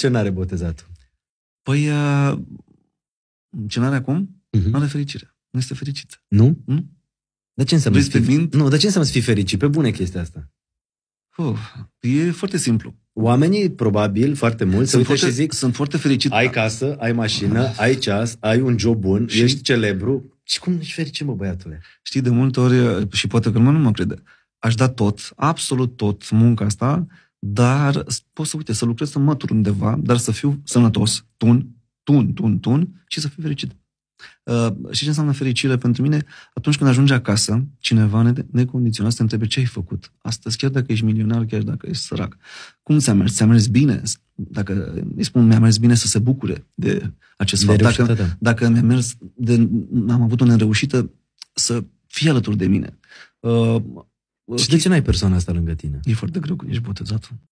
Ce n-are botezatul? Păi, uh, ce n-are acum? Uh-huh. Nu are fericire. Nu este fericit. Nu? Nu? De ce înseamnă Vrei să să te fii... mint? Nu, de ce înseamnă să fii fericit? Pe bune chestia asta. Uh, e foarte simplu. Oamenii, probabil, foarte mulți, se Sunt uită foarte, și zic, sunt foarte fericit. ai casă, ai mașină, ai ceas, ai un job bun, Și- ești celebru. Și cum ești fericit, mă, băiatule? Știi, de multe ori, și poate că lumea nu mă crede, aș da tot, absolut tot, munca asta, dar pot să, uite, să lucrez în mături undeva, dar să fiu sănătos, tun, tun, tun, tun, și să fiu fericit. Uh, și ce înseamnă fericire pentru mine? Atunci când ajungi acasă, cineva ne- necondiționat să te întrebe ce ai făcut astăzi, chiar dacă ești milionar, chiar dacă ești sărac. Cum ți-a mers? Ți-a mers bine? Dacă îi spun mi-a mers bine să se bucure de acest De fapt. Dacă, reușită ta. dacă mi-a mers, de, am avut o nereușită, să fie alături de mine. Uh, Și de ce n-ai persoana asta lângă tine? E foarte greu când ești botezat.